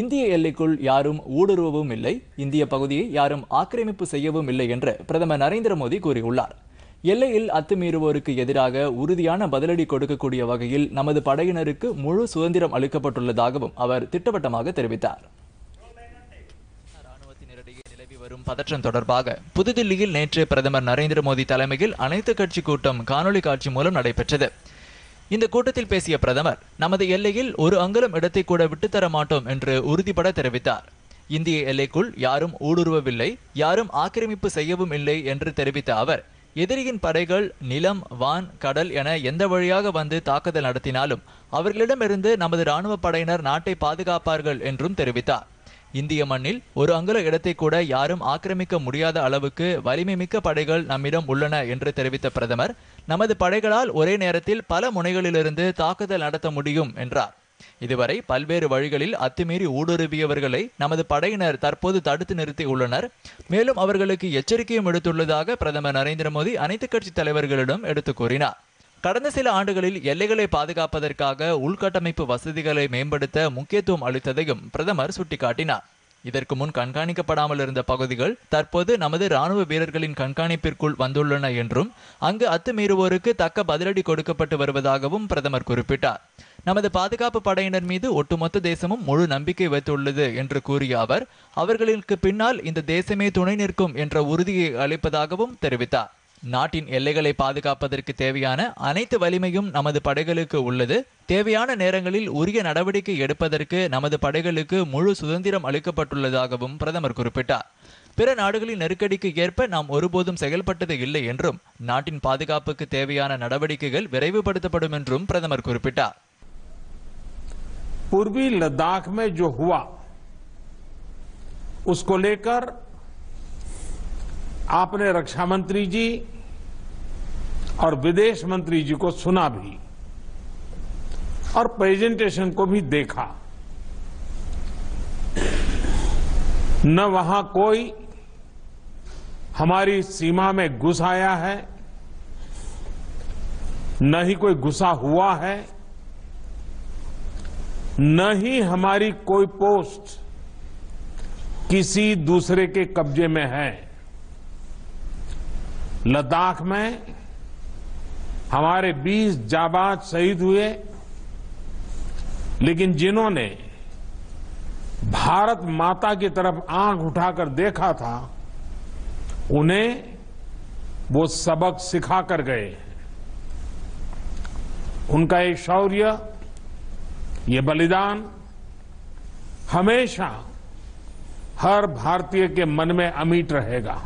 இந்திய எல்லைக்குள் யாரும் ஊடுருவவும் இல்லை இந்திய பகுதியை யாரும் ஆக்கிரமிப்பு செய்யவும் இல்லை என்று பிரதமர் நரேந்திர மோடி கூறியுள்ளார். எல்லையில் அத்துமீறுவோருக்கு எதிராக உறுதியான பதிலடி கொடுக்கக்கூடிய வகையில் நமது படையினருக்கு முழு சுதந்திரம் அளிக்கப்பட்டுள்ளதாகவும் அவர் திட்டவட்டமாக தெரிவித்தார். நிலவி வரும் பதற்றம் தொடர்பாக புதுதில்லியில் நேற்று பிரதமர் நரேந்திர மோடி தலைமையில் அனைத்து கட்சி கூட்டம் காணொலி காட்சி மூலம் நடைபெற்றது. இந்த கூட்டத்தில் பேசிய பிரதமர் நமது எல்லையில் ஒரு அங்குலம் இடத்தை கூட விட்டுத்தர மாட்டோம் என்று உறுதிபட தெரிவித்தார். இந்திய எல்லைக்குள் யாரும் ஊடுருவவில்லை யாரும் ஆக்கிரமிப்பு செய்யவும் இல்லை என்று தெரிவித்த அவர் எதிரியின் படைகள் நிலம் வான் கடல் என எந்த வழியாக வந்து தாக்குதல் நடத்தினாலும் அவர்களிடமிருந்து நமது இராணுவ படையினர் நாட்டை பாதுகாப்பார்கள் என்றும் தெரிவித்தார். இந்திய மண்ணில் ஒரு அங்குல இடத்தை கூட யாரும் ஆக்கிரமிக்க முடியாத அளவுக்கு வலிமை மிக்க படைகள் நம்மிடம் உள்ளன என்று தெரிவித்த பிரதமர் நமது படைகளால் ஒரே நேரத்தில் பல முனைகளிலிருந்து தாக்குதல் நடத்த முடியும் என்றார். இதுவரை பல்வேறு வழிகளில் அத்துமீறி ஊடுருவியவர்களை நமது படையினர் தற்போது தடுத்து நிறுத்தி உள்ளனர். மேலும் அவர்களுக்கு எச்சரிக்கையும் விடுத்துள்ளதாக பிரதமர் நரேந்திர மோடி அனைத்து கட்சி தலைவர்களிடம் எடுத்துக் கூறினார். கடந்த சில ஆண்டுகளில் எல்லைகளை பாதுகாப்பதற்காக உள்கட்டமைப்பு வசதிகளை மேம்படுத்த முக்கியத்துவம் அளித்ததையும் பிரதமர் சுட்டிக்காட்டினார். இதற்கு முன் கண்காணிக்கப்படாமல் இருந்த பகுதிகள் தற்போது நமது ராணுவ வீரர்களின் கண்காணிப்பிற்குள் வந்துள்ளன என்றும் அங்கு அத்துமீறுவோருக்கு தக்க பதிலடி கொடுக்கப்பட்டு வருவதாகவும் பிரதமர் குறிப்பிட்டார். நமது பாதுகாப்பு படையினர் மீது ஒட்டுமொத்த தேசமும் முழு நம்பிக்கை வைத்துள்ளது என்று கூறிய அவர் அவர்களுக்கு பின்னால் இந்த தேசமே துணை நிற்கும் என்ற உறுதியை அளிப்பதாகவும் தெரிவித்தார். நாட்டின் எல்லைகளை பாதுகாப்பதற்கு தேவையான அனைத்து வலிமையும் நமது படைகளுக்கு உள்ளது தேவையான நேரங்களில் உரிய நடவடிக்கை எடுப்பதற்கு நமது படைகளுக்கு முழு சுதந்திரம் அளிக்கப்பட்டுள்ளதாகவும் பிரதமர் குறிப்பிட்டார் பிற நாடுகளின் நெருக்கடிக்கு ஏற்ப நாம் ஒருபோதும் செயல்பட்டது இல்லை என்றும் நாட்டின் பாதுகாப்புக்கு தேவையான நடவடிக்கைகள் விரைவுபடுத்தப்படும் என்றும் பிரதமர் குறிப்பிட்டார் पूर्वी लद्दाख में जो हुआ उसको लेकर आपने रक्षा मंत्री जी और विदेश मंत्री जी को सुना भी और प्रेजेंटेशन को भी देखा। न वहाँ कोई हमारी सीमा में घुस आया है, न ही कोई घुसा हुआ है, न ही हमारी कोई पोस्ट किसी दूसरे के कब्जे में है। लद्दाख में हमारे 20 जाबाज शहीद हुए, लेकिन जिन्होंने भारत माता की तरफ़ आँख उठाकर देखा था, उन्हें वो सबक सिखा कर गए। उनका ये शौर्य, ये बलिदान हमेशा हर भारतीय के मन में अमीट रहेगा।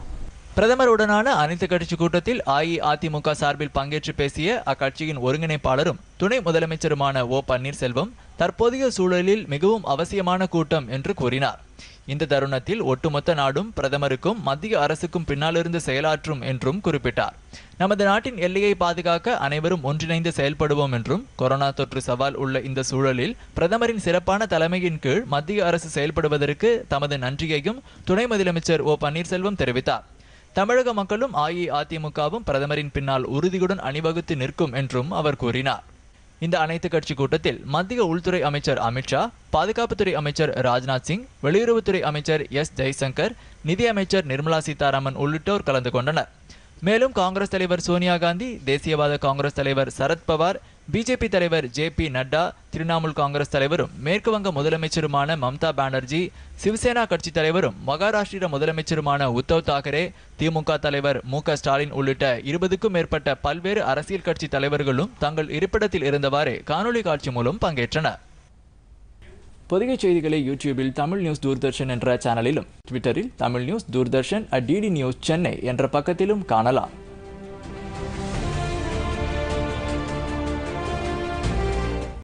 பிரதமருடனான அனைத்து கட்சி கூட்டத்தில் அஇஅதிமுக சார்பில் பங்கேற்று பேசிய அக்கட்சியின் ஒருங்கிணைப்பாளரும் துணை முதலமைச்சருமான ஓ பன்னீர்செல்வம் தற்போதைய சூழலில் மிகவும் அவசியமான கூட்டம் என்று கூறினார். இந்த தருணத்தில் ஒட்டுமொத்த நாடும் பிரதமருக்கும் மத்திய அரசுக்கும் பின்னாலிருந்து செயலாற்றும் என்றும் குறிப்பிட்டார். நமது நாட்டின் எல்லையை பாதுகாக்க அனைவரும் ஒன்றிணைந்து செயல்படுவோம் என்றும் கொரோனா தொற்று சவால் உள்ள இந்த சூழலில் பிரதமரின் சிறப்பான தலைமையின் கீழ் மத்திய அரசு செயல்படுவதற்கு தமது நன்றியையும் துணை முதலமைச்சர் ஓ பன்னீர்செல்வம் தெரிவித்தார். தமிழக மக்களும் அஇஅதிமுகவும் பிரதமரின் பின்னால் உறுதியுடன் அணிவகுத்து நிற்கும் என்றும் அவர் கூறினார். இந்த அனைத்து கட்சி கூட்டத்தில் மத்திய உள்துறை அமைச்சர் அமித்ஷா பாதுகாப்புத்துறை அமைச்சர் ராஜ்நாத் சிங் வெளியுறவுத்துறை அமைச்சர் எஸ் ஜெய்சங்கர் நிதி அமைச்சர் நிர்மலா சீதாராமன் உள்ளிட்டோர் கலந்து கொண்டனர். மேலும் காங்கிரஸ் தலைவர் சோனியா காந்தி தேசியவாத காங்கிரஸ் தலைவர் சரத்பவார் பிஜேபி தலைவர் ஜே பி நட்டா திரிணாமுல் காங்கிரஸ் தலைவரும் மேற்கு வங்க முதலமைச்சருமான மம்தா பானர்ஜி சிவசேனா கட்சி தலைவரும் மகாராஷ்டிர முதலமைச்சருமான உத்தவ் தாக்கரே திமுக தலைவர் மு க ஸ்டாலின் உள்ளிட்ட இருபதுக்கும் மேற்பட்ட பல்வேறு அரசியல் கட்சி தலைவர்களும் தங்கள் இருப்பிடத்தில் இருந்தவாறே காணொலி காட்சி மூலம் பங்கேற்றனர். பொதிகை செய்திகளை யூடியூபில் தமிழ் நியூஸ் தூர்தர்ஷன் என்ற சேனலிலும் ட்விட்டரில் Tamil news Doordarshan at DD news Chennai என்ற பக்கத்திலும் காணலாம்.